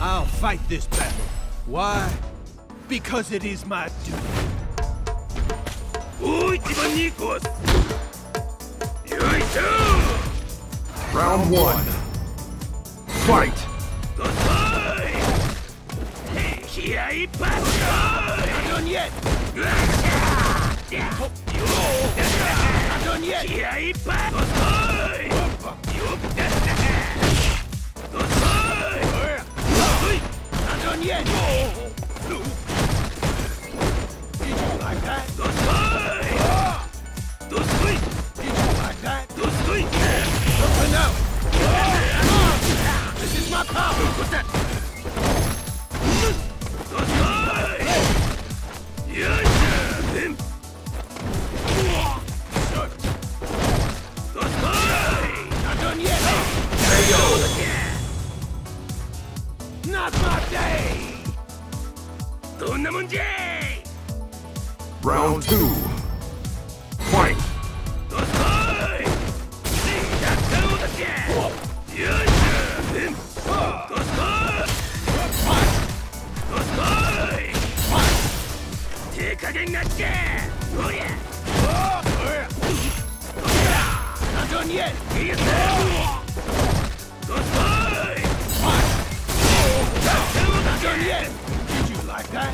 I'll fight this battle. Why? Because it is my duty. Round one. Fight! Goodbye! Not done yet! Not done yet! Done Not my day! どんなもんじゃい? Round two. Fight. どい!よいしょ!うんどっこい!どっこい!手加減なっちゃ